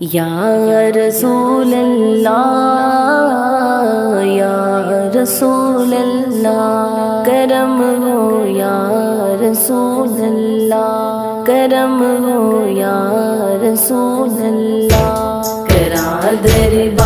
یا رسول اللہ، یا رسول اللہ، کرم ہو یا رسول اللہ، کرم ہو یا رسول اللہ، کرا دربار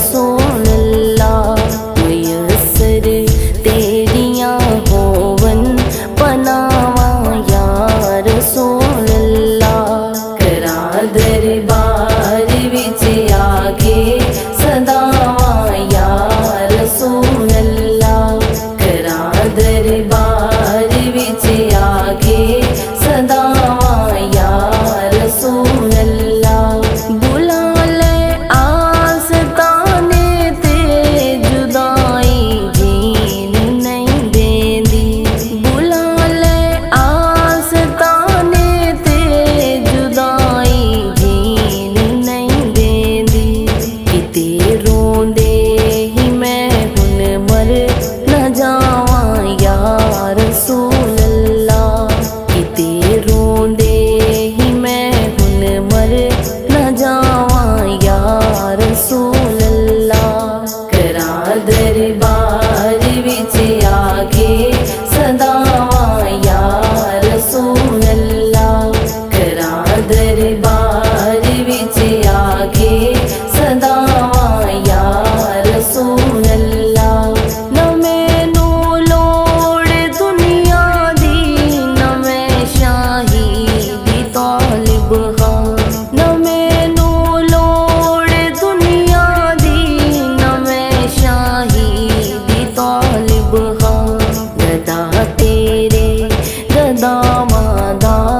诉 đó